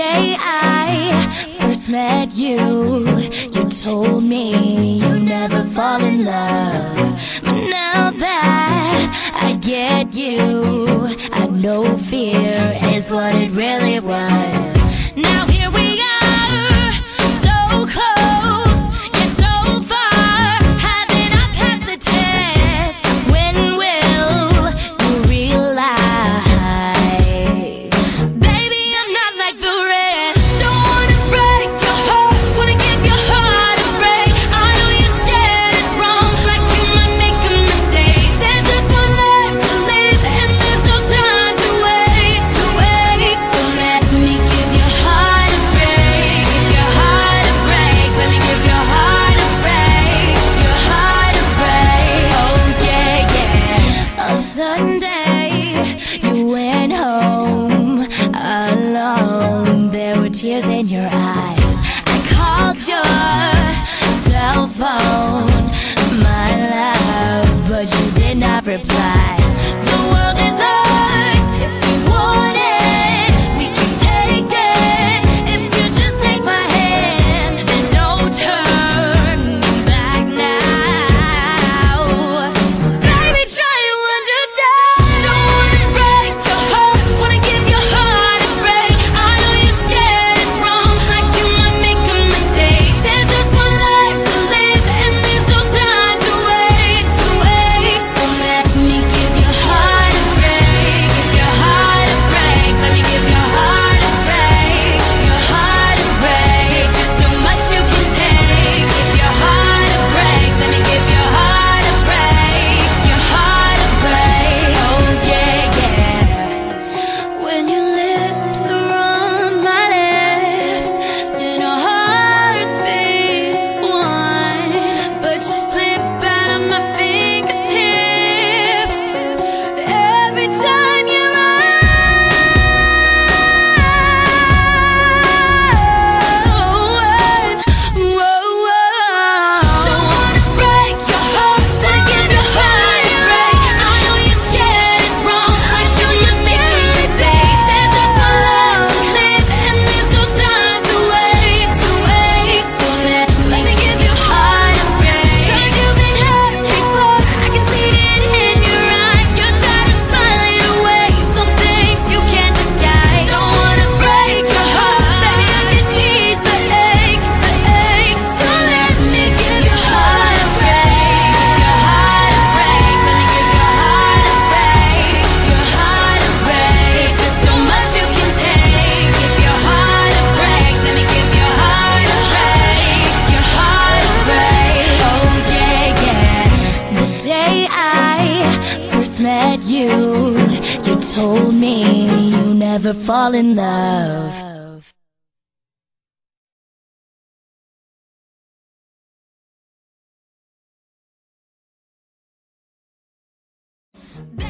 day I first met you, you told me you never fall in love. But now that I get you, I know fear is what it really was. you went home alone. There were tears in your eyes. I called your cell phone, my love, but you did not reply. you. You told me you never fall in love. Baby.